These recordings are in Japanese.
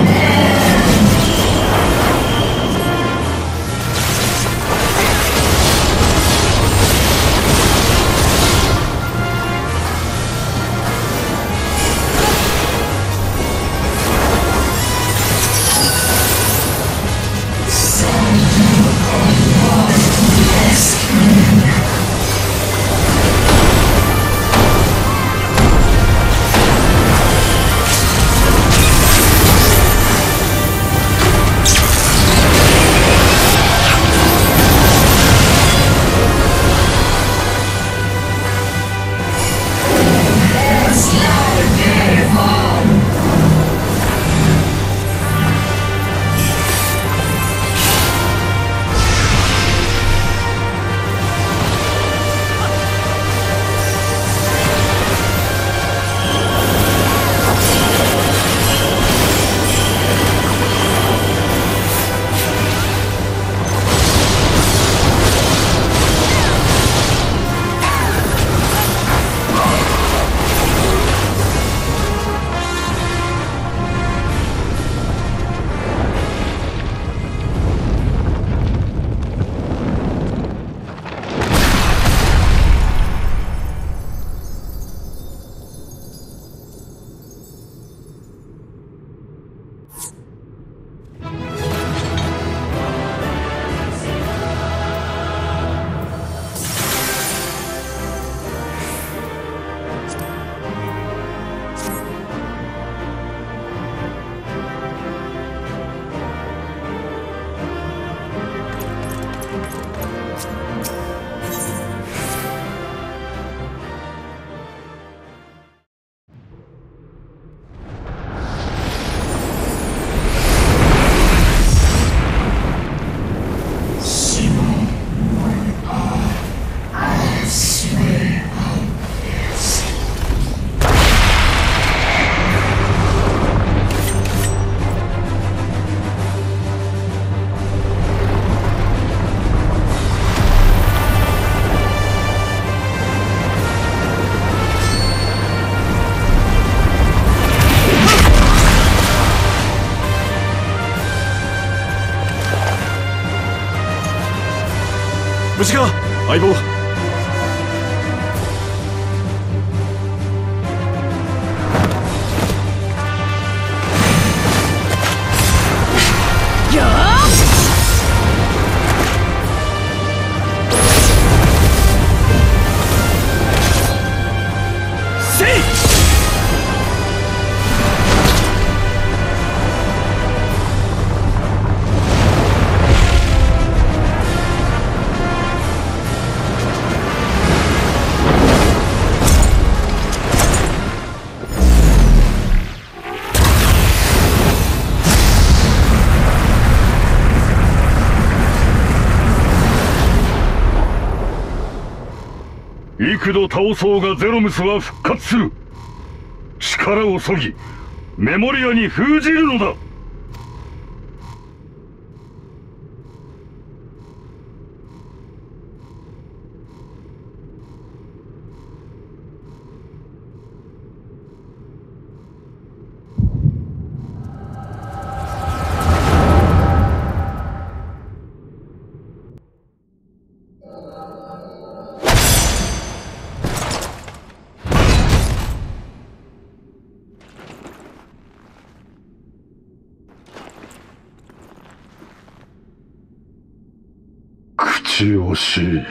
無幾度倒そうがゼロムスは復活する。力をそぎメモリアに封じるのだ。口惜しい。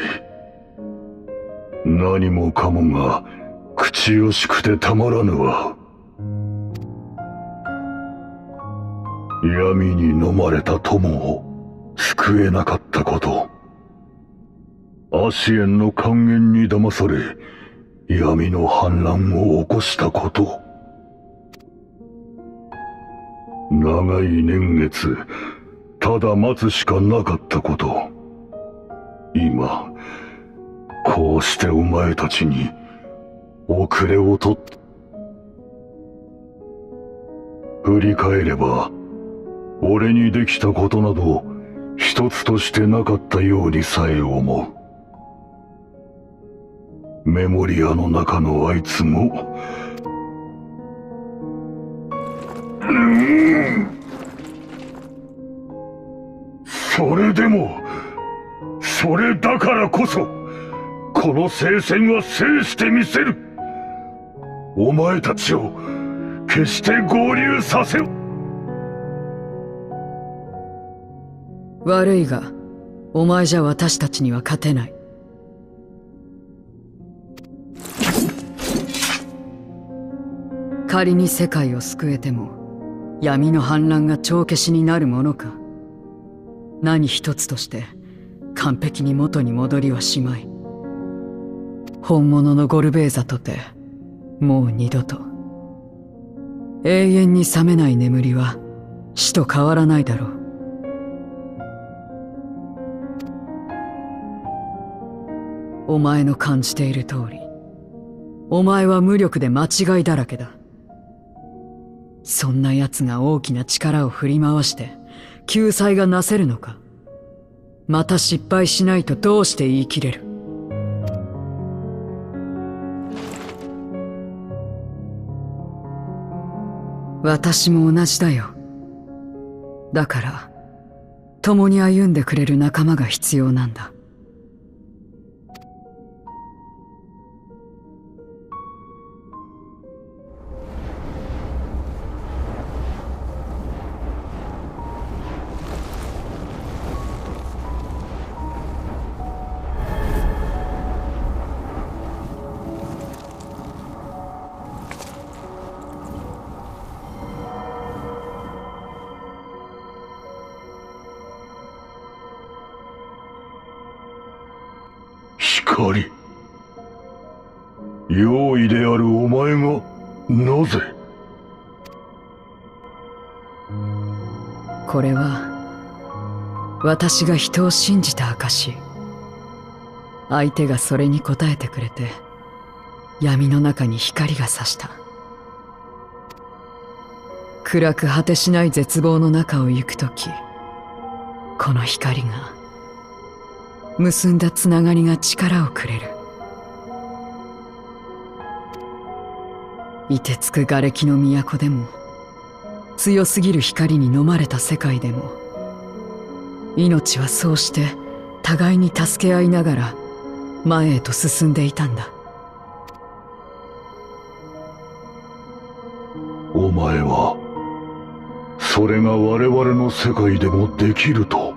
何もかもが口惜しくてたまらぬわ。闇に飲まれた友を救えなかったこと。足縁の還元に騙され闇の反乱を起こしたこと。長い年月ただ待つしかなかったこと。今こうしてお前たちに遅れをとっ振り返れば俺にできたことなど一つとしてなかったようにさえ思う。メモリアの中のあいつもうん。それでもそれだからこそこの聖戦は制してみせる。お前たちを決して合流させ悪いがお前じゃ私たちには勝てない。仮に世界を救えても闇の反乱が帳消しになるものか。何一つとして完璧に元に戻りはしまい。本物のゴルベーザとてもう二度と。永遠に覚めない眠りは死と変わらないだろう。お前の感じている通りお前は無力で間違いだらけだ。そんな奴が大きな力を振り回して救済がなせるのか？また失敗しないとどうして言い切れる？私も同じだよ。だから共に歩んでくれる仲間が必要なんだ。私が人を信じた証相手がそれに応えてくれて闇の中に光が差した。暗く果てしない絶望の中を行く時この光が結んだつながりが力をくれる。凍てつく瓦礫の都でも強すぎる光に飲まれた世界でも命はそうして互いに助け合いながら前へと進んでいたんだ。お前はそれが我々の世界でもできると。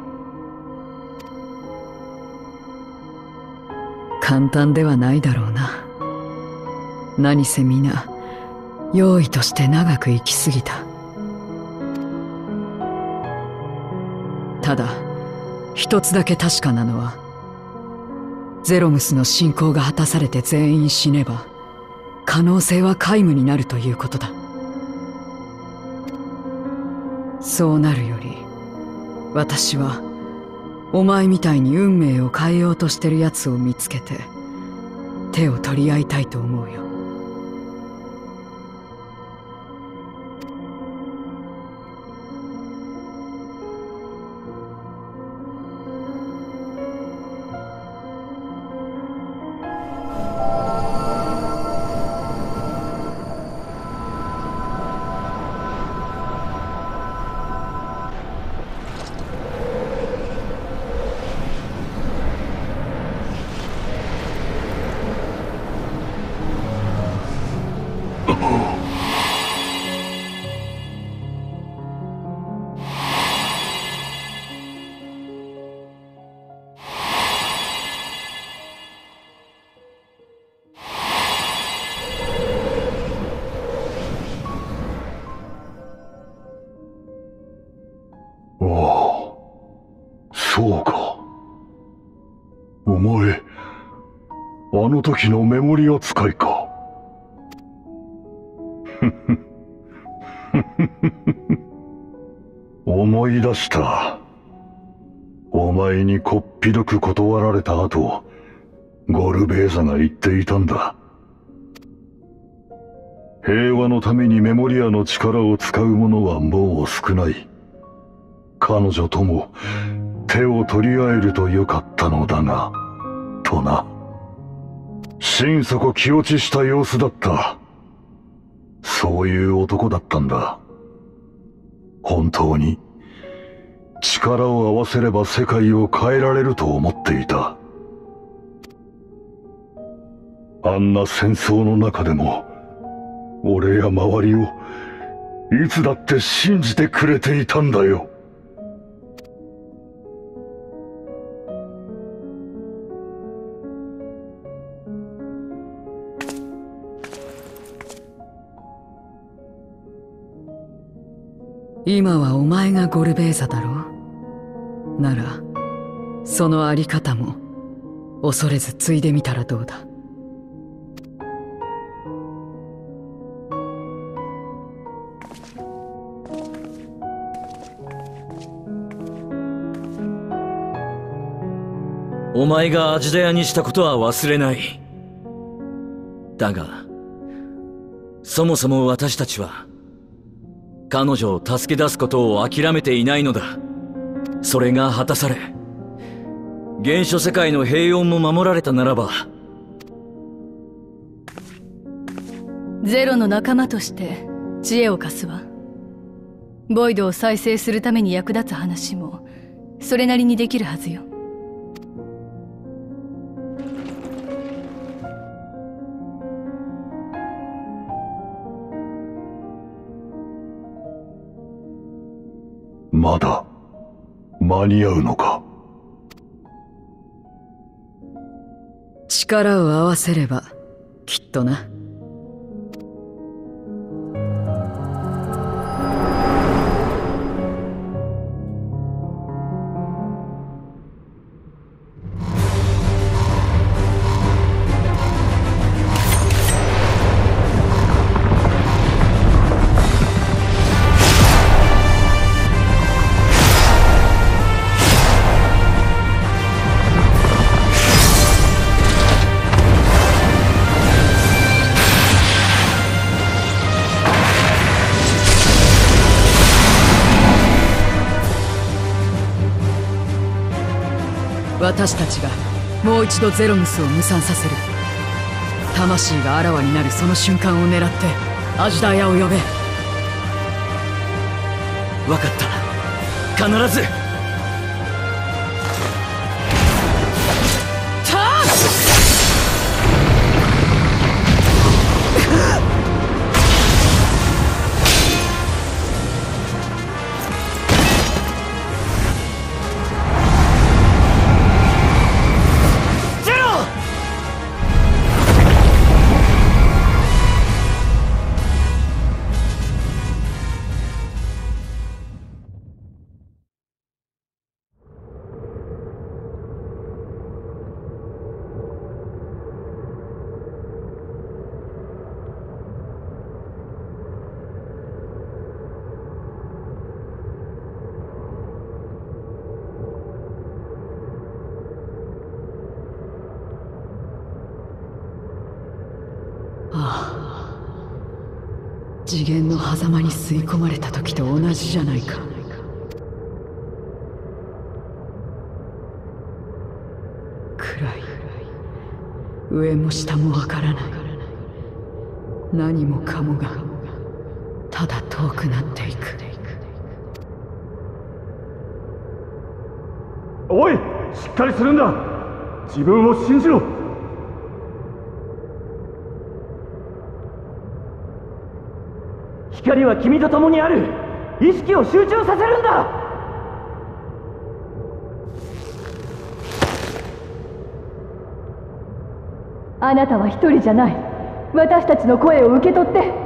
簡単ではないだろうな。何せ皆用意として長く生き過ぎた。ただ一つだけ確かなのはゼロムスの信仰が果たされて全員死ねば可能性は皆無になるということだ。そうなるより私はお前みたいに運命を変えようとしてる奴を見つけて手を取り合いたいと思うよ。の時のメモリ扱いか 思い出したお前にこっぴどく断られた後ゴルベーザが言っていたんだ平和のためにメモリアの力を使う者はもう少ない。彼女とも手を取り合えるとよかったのだが、とな。心底気落ちした様子だった。そういう男だったんだ。本当に力を合わせれば世界を変えられると思っていた。あんな戦争の中でも、俺や周りをいつだって信じてくれていたんだよ。今はお前がゴルベーザだろ？ならそのあり方も恐れず継いでみたらどうだ？お前がアジダヤにしたことは忘れない。だが、そもそも私たちは、彼女を助け出すことを諦めていないのだ。それが果たされ、原初世界の平穏も守られたならば、ゼロの仲間として知恵を貸すわ。ボイドを再生するために役立つ話もそれなりにできるはずよ。まだ間に合うのか？力を合わせればきっとな。私たちがもう一度ゼロムスを無産させる魂があらわになるその瞬間を狙ってアジダヤを呼べ分かった。必ず次元の狭間に吸い込まれた時と同じじゃないか。暗い。上も下もわからない。何もかもがただ遠くなっていく。おいしっかりするんだ。自分を信じろ。光は君と共にある。意識を集中させるんだ。あなたは一人じゃない。私たちの声を受け取って。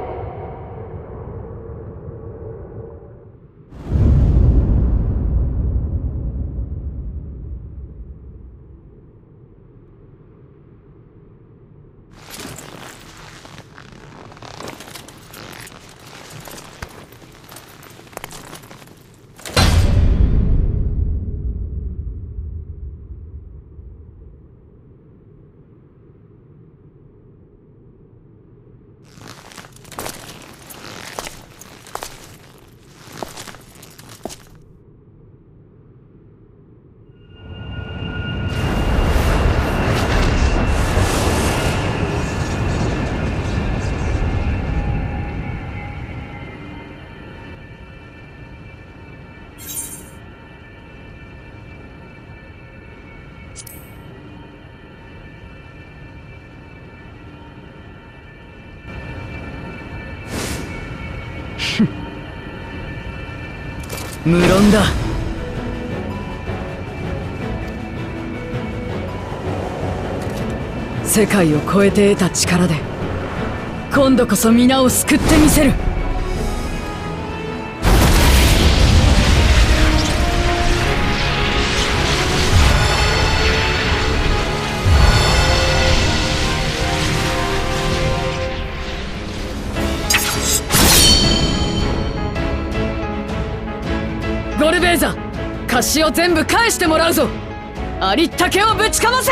無論だ。世界を超えて得た力で今度こそ皆を救ってみせる。私を全部返してもらうぞ。ありったけをぶちかませ。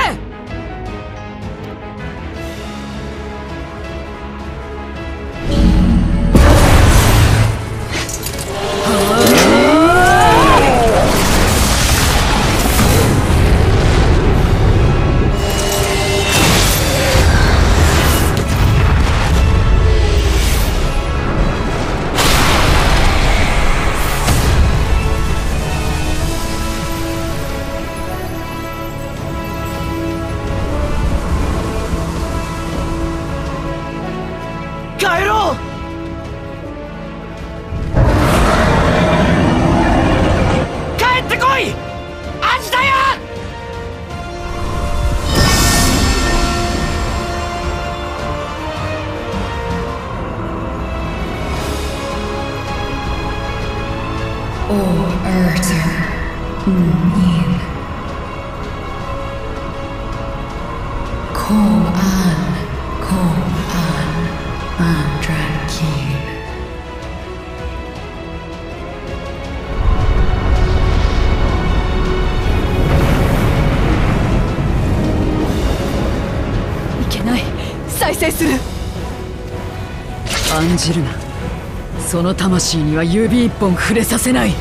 魂には指一本触れさせない。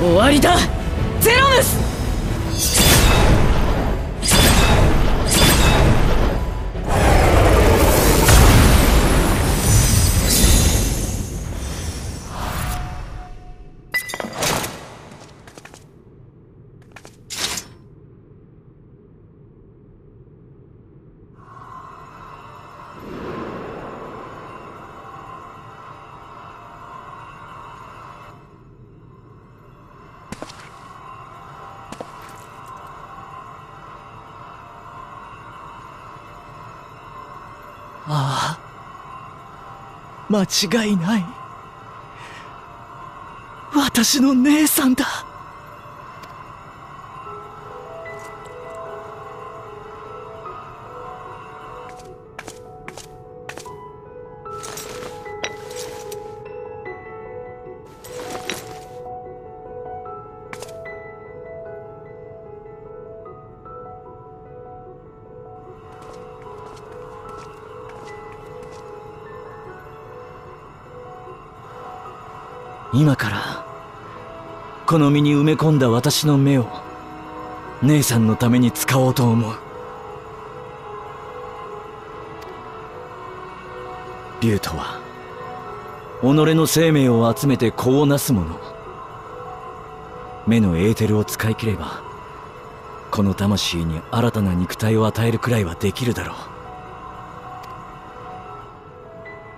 終わりだ。間違いない。私の姉さんだ。この身に埋め込んだ私の目を姉さんのために使おうと思う。竜とは己の生命を集めて子をなすもの目のエーテルを使い切ればこの魂に新たな肉体を与えるくらいはできるだろう。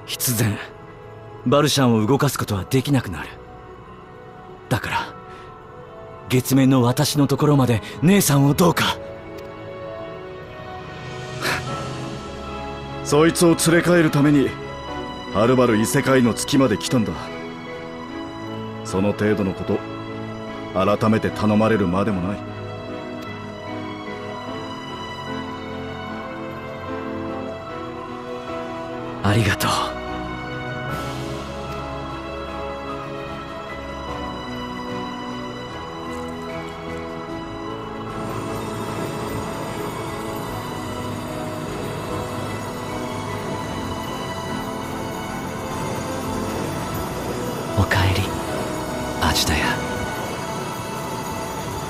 必然バルシャンを動かすことはできなくなる。月面の私のところまで姉さんをどうか。そいつを連れ帰るためにはるばる異世界の月まで来たんだ。その程度のこと改めて頼まれるまでもない。ありがとう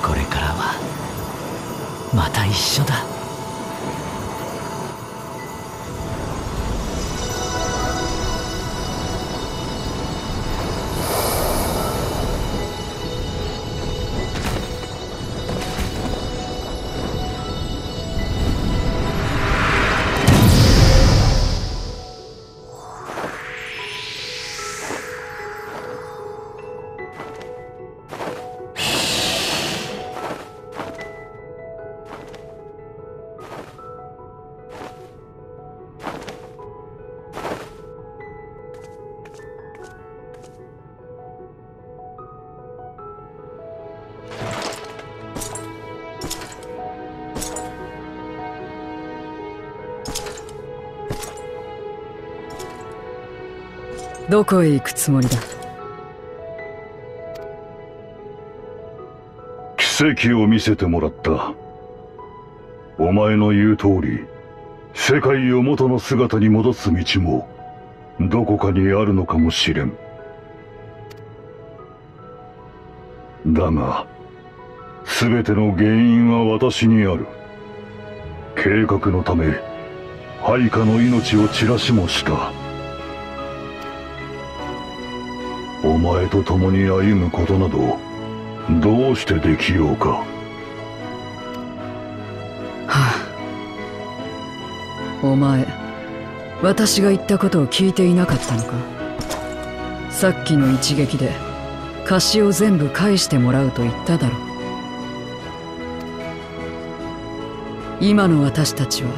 これからはまた一緒だ。どこへ行くつもりだ？奇跡を見せてもらった。お前の言う通り世界を元の姿に戻す道もどこかにあるのかもしれん。だが全ての原因は私にある。計画のため配下の命を散らしもした。お前と共に歩むことなどどうしてできようか？はあ。お前私が言ったことを聞いていなかったのか？さっきの一撃で貸しを全部返してもらうと言っただろう。今の私たちは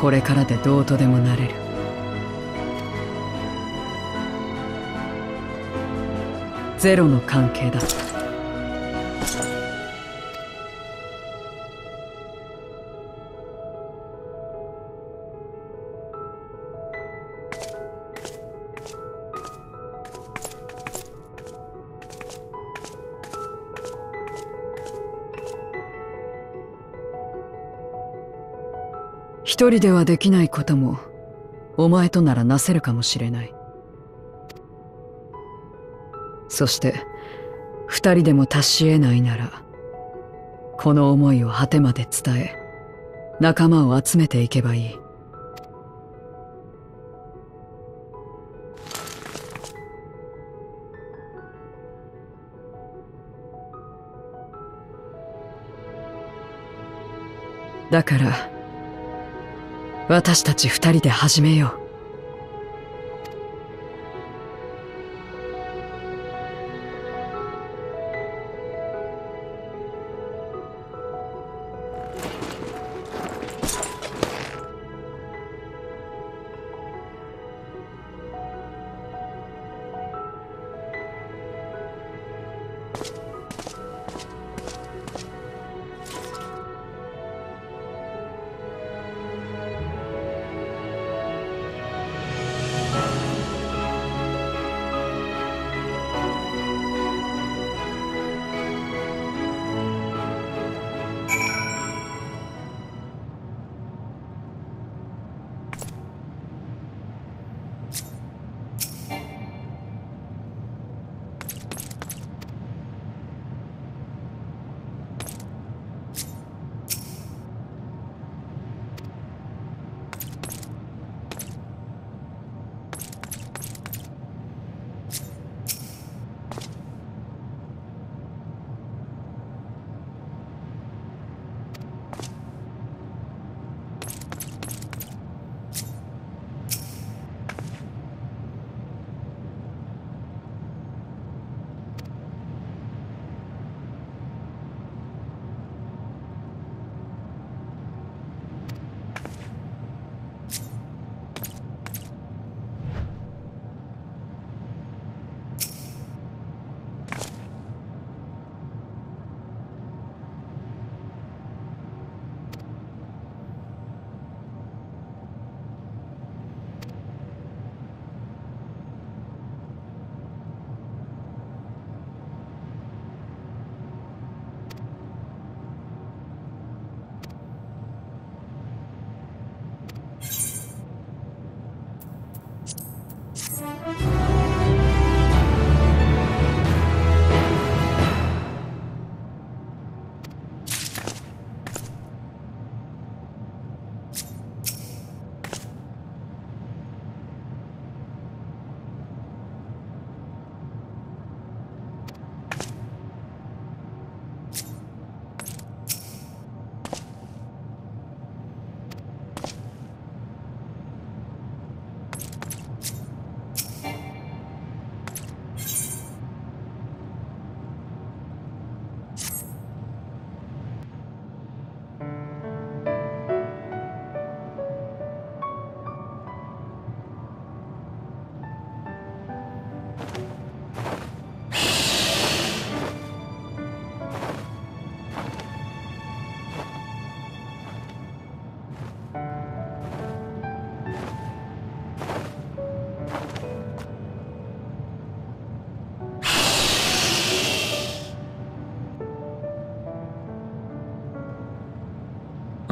これからでどうとでもなれる。ゼロの関係だ。一人ではできないこともお前とならなせるかもしれない。そして二人でも達し得ないならこの思いを果てまで伝え仲間を集めていけばいい。だから私たち二人で始めよう。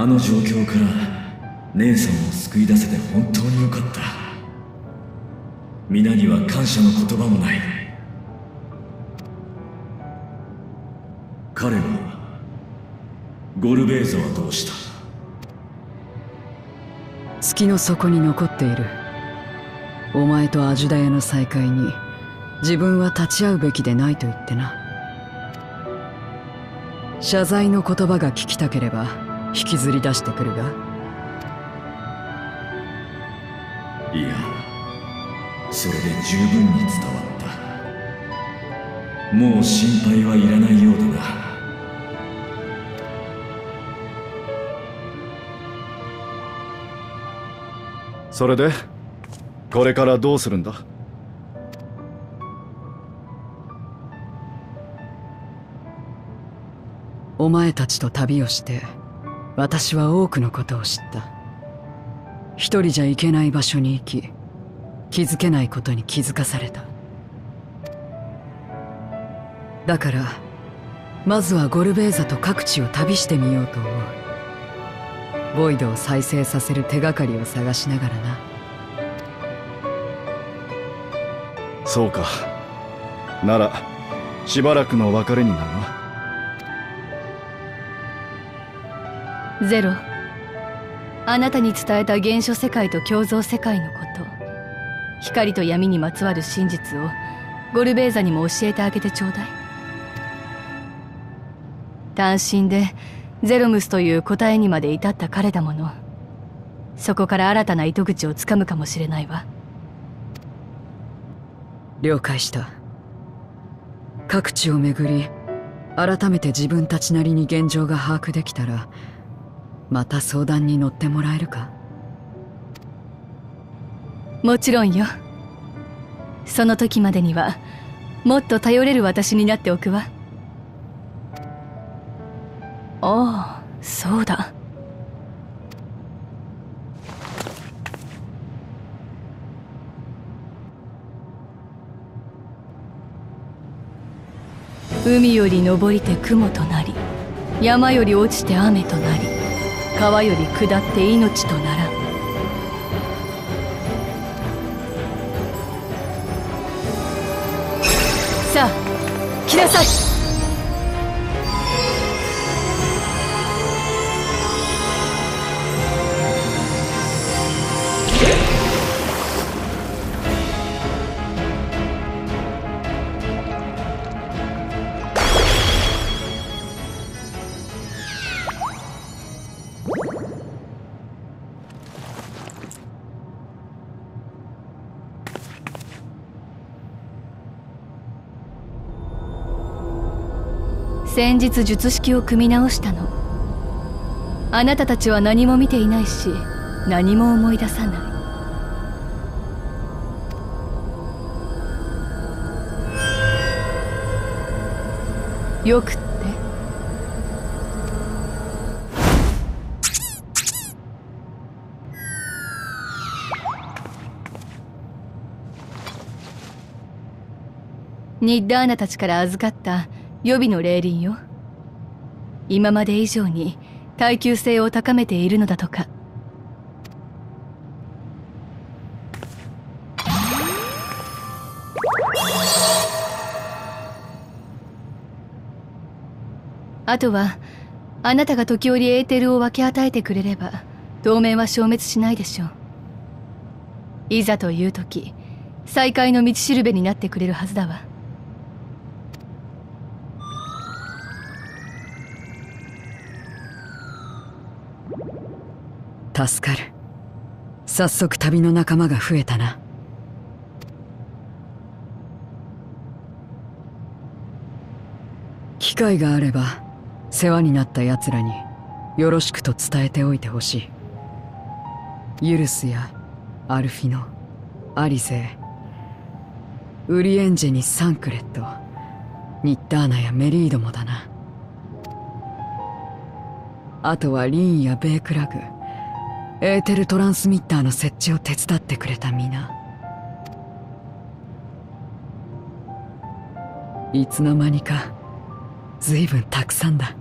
あの状況から姉さんを救い出せて本当によかった。皆には感謝の言葉もない。彼はゴルベーザはどうした？月の底に残っている。お前とアジュダヤの再会に自分は立ち会うべきでないと言ってな。謝罪の言葉が聞きたければ引きずり出してくるが。いやそれで十分に伝わった。もう心配はいらないようだなそれでこれからどうするんだ？お前たちと旅をして私は多くのことを知った。一人じゃ行けない場所に行き気づけないことに気づかされた。だからまずはゴルベーザと各地を旅してみようと思う。ボイドを再生させる手がかりを探しながらな。そうか。ならしばらくの別れになるな。ゼロ。あなたに伝えた原初世界と共造世界のこと。光と闇にまつわる真実をゴルベーザにも教えてあげてちょうだい。単身でゼロムスという答えにまで至った彼だもの。そこから新たな糸口をつかむかもしれないわ。了解した。各地を巡り改めて自分たちなりに現状が把握できたらまた相談に乗ってもらえるか？もちろんよ。その時までにはもっと頼れる私になっておくわ。ああそうだ。海より登りて雲となり山より落ちて雨となり。川より下って命とならん。さあ来なさい。先日術式を組み直したの。あなたたちは何も見ていないし何も思い出さない。よくって。ニッダーナたちから預かった予備の霊輪よ。今まで以上に耐久性を高めているのだとか。あとはあなたが時折エーテルを分け与えてくれれば当面は消滅しないでしょう。いざという時再会の道しるべになってくれるはずだわ。助かる。早速旅の仲間が増えたな。機会があれば世話になった奴らによろしくと伝えておいてほしい。ユルスやアルフィノアリゼウリエンジェにサンクレットニッダーナやメリードもだな。あとはリーンやベイクラグエーテルトランスミッターの設置を手伝ってくれた皆いつの間にか随分たくさんだ。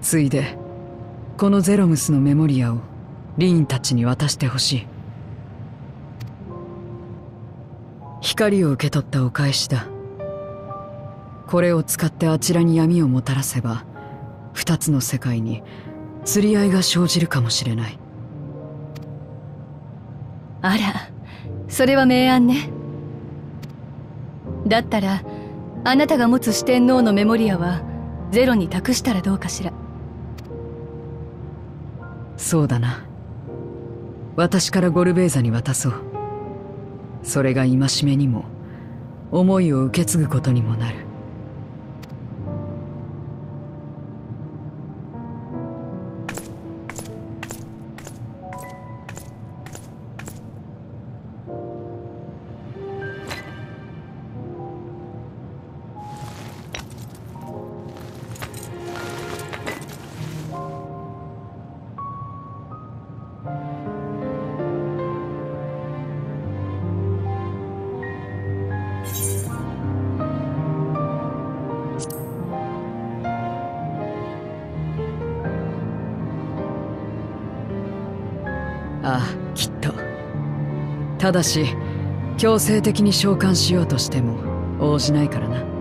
ついでこのゼロムスのメモリアをリーンたちに渡してほしい。光を受け取ったお返しだ。これを使ってあちらに闇をもたらせば二つの世界に釣り合いが生じるかもしれない。あらそれは明暗ね。だったらあなたが持つ四天王のメモリアはゼロに託したらどうかしら。そうだな。私からゴルベーザに渡そうそれが戒めにも思いを受け継ぐことにもなる。ただし強制的に召喚しようとしても応じないからな。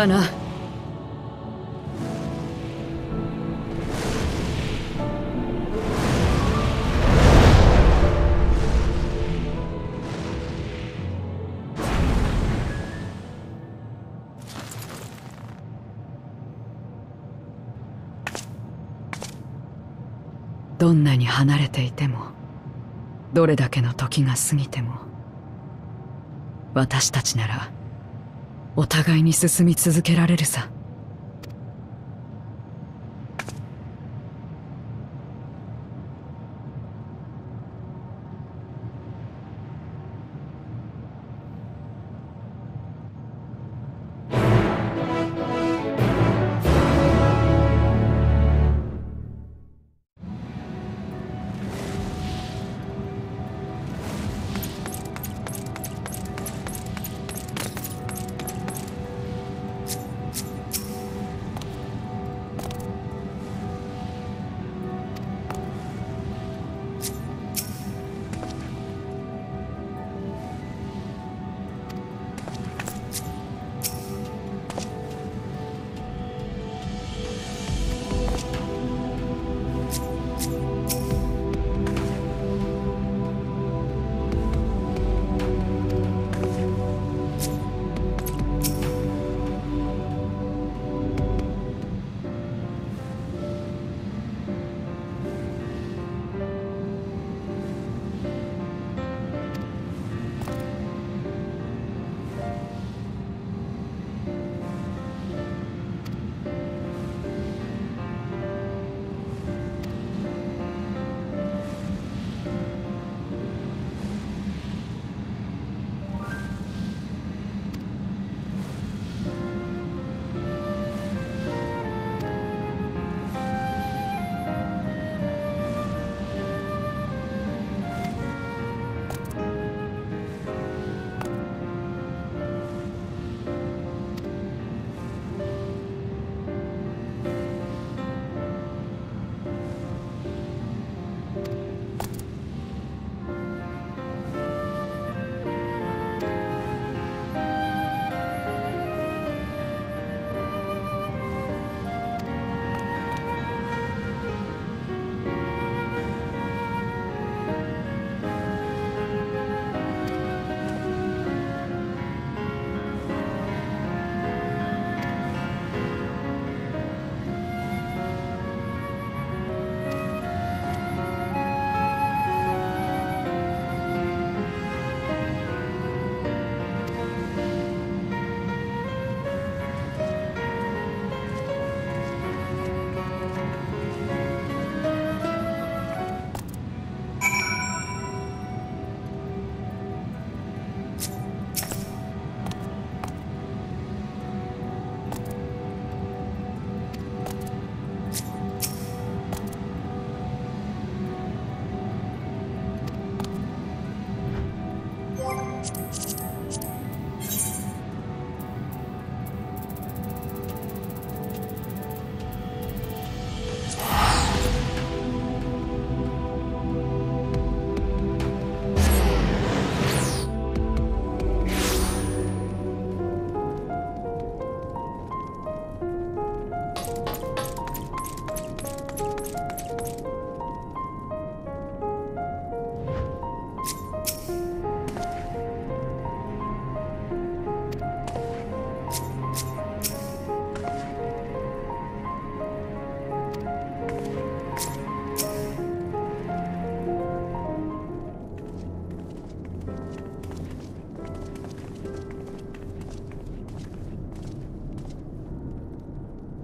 あな。どんなに離れていてもどれだけの時が過ぎても私たちならお互いに進み続けられるさ。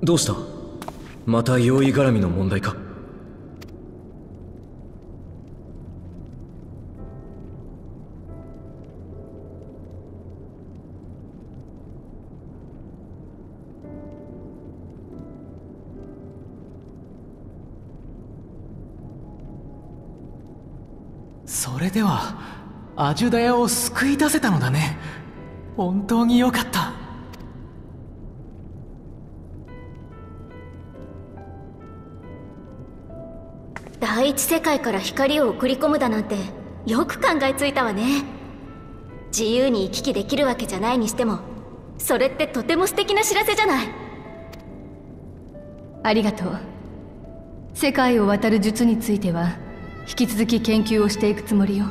どうした？また用意絡みの問題か？それではアジュダヤを救い出せたのだね。本当によかった。世界から光を送り込むだなんてよく考えついたわね。自由に行き来できるわけじゃないにしてもそれってとても素敵な知らせじゃない。ありがとう。世界を渡る術については引き続き研究をしていくつもりよ。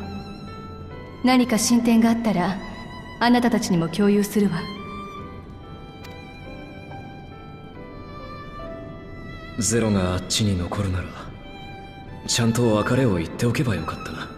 何か進展があったらあなたたちにも共有するわ。ゼロがあっちに残るならちゃんと別れを言っておけばよかったな。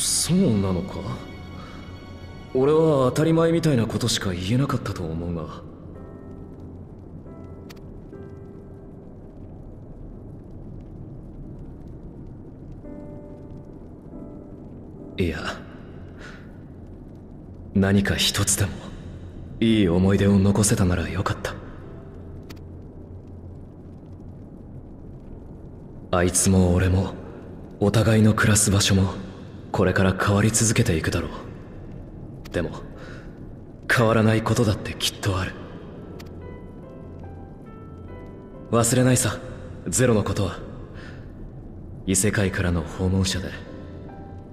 そうなのか？俺は当たり前みたいなことしか言えなかったと思うが。いや何か一つでもいい思い出を残せたならよかった。あいつも俺もお互いの暮らす場所もこれから変わり続けていくだろう。でも変わらないことだってきっとある。忘れないさゼロのことは。異世界からの訪問者で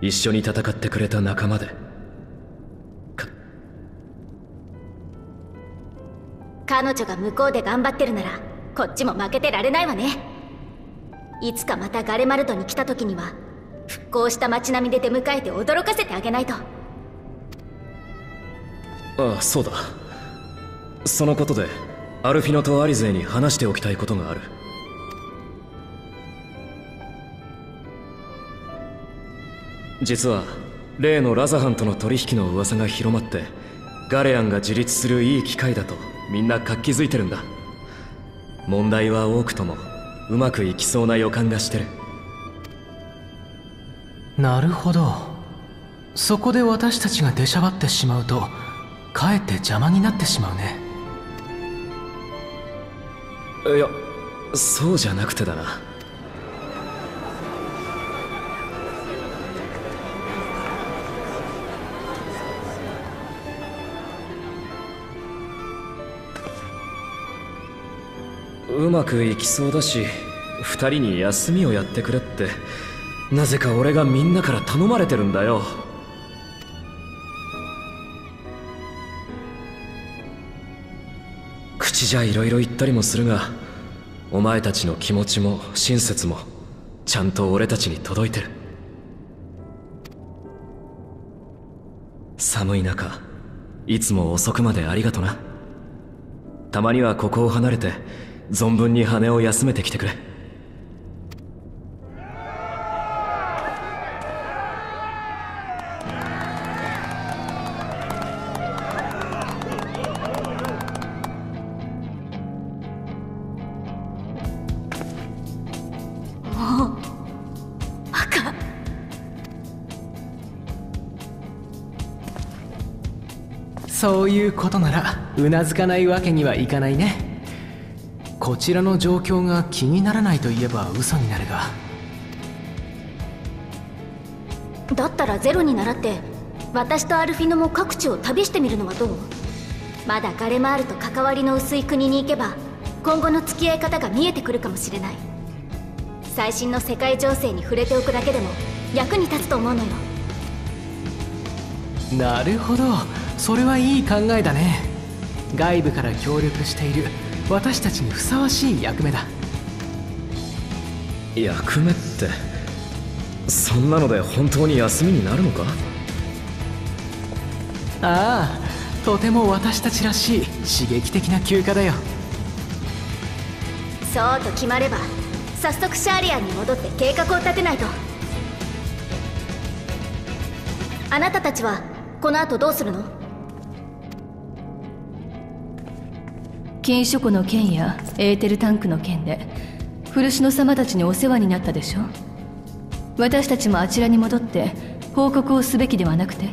一緒に戦ってくれた仲間で。か彼女が向こうで頑張ってるならこっちも負けてられないわね。いつかまたガレマルトに来た時には復興した街並みで出迎えて驚かせてあげないと。ああそうだ。そのことでアルフィノとアリゼに話しておきたいことがある。実は例のラザハンとの取引の噂が広まってガレアンが自立するいい機会だとみんな活気づいてるんだ。問題は多くともうまくいきそうな予感がしてる。なるほど。そこで私たちが出しゃばってしまうとかえって邪魔になってしまうね。いやそうじゃなくてだな。うまくいきそうだし二人に休みをやってくれって。なぜか俺がみんなから頼まれてるんだよ。口じゃ色々言ったりもするがお前たちの気持ちも親切もちゃんと俺たちに届いてる。寒い中いつも遅くまでありがとな。たまにはここを離れて存分に羽を休めてきてくれ。いうことならうなずかないわけにはいかないね。こちらの状況が気にならないといえば嘘になるが。だったらゼロに倣って私とアルフィノも各地を旅してみるのはどう？まだガレマールと関わりの薄い国に行けば今後の付き合い方が見えてくるかもしれない。最新の世界情勢に触れておくだけでも役に立つと思うのよ。なるほどそれはいい考えだね。外部から協力している。私たちにふさわしい役目だ。役目ってそんなので本当に休みになるのか？ああとても私たちらしい刺激的な休暇だよ。そうと決まれば早速シャーリアンに戻って計画を立てないと。あなたたちはこの後どうするの？禁書庫の件やエーテルタンクの件で古篠様たちにお世話になったでしょ私たちもあちらに戻って報告をすべきではなくて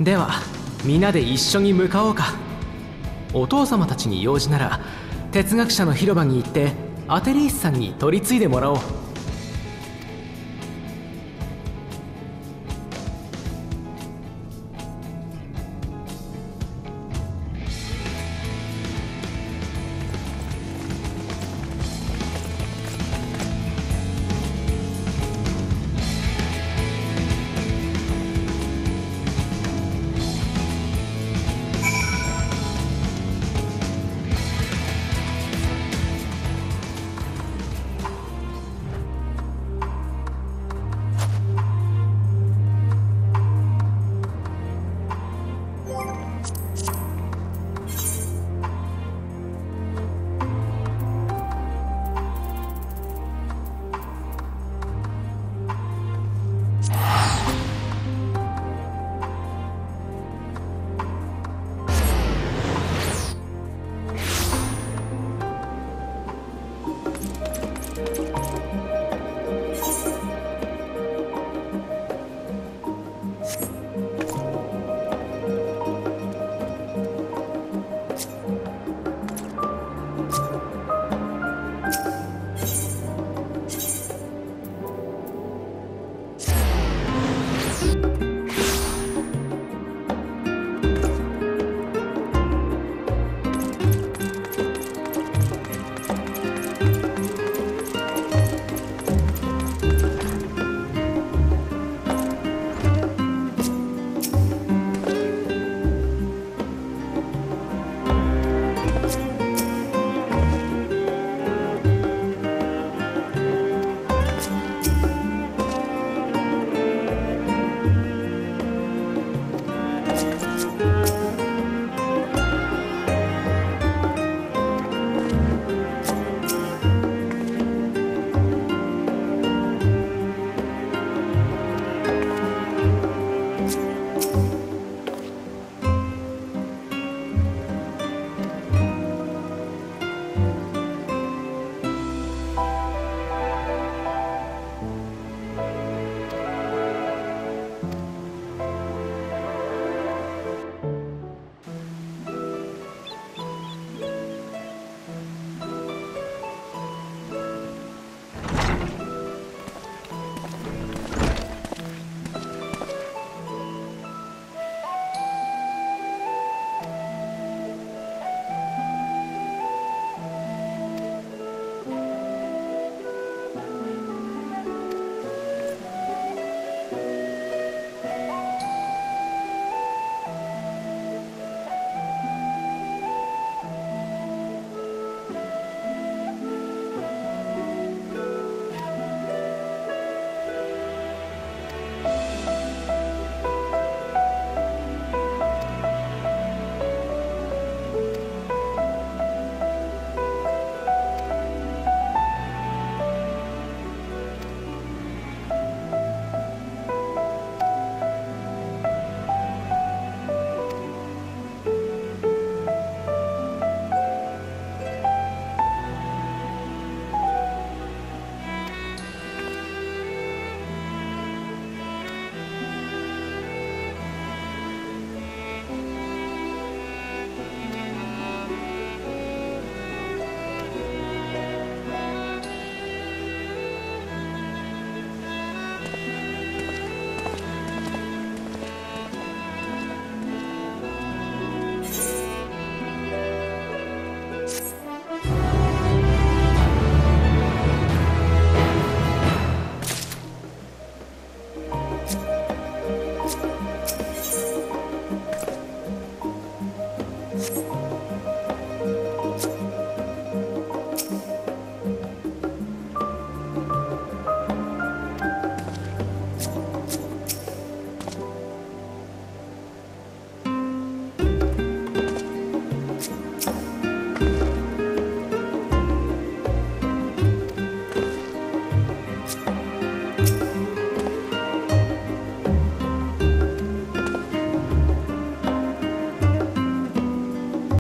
では皆で一緒に向かおうかお父様たちに用事なら哲学者の広場に行ってアテリースさんに取り継いでもらおう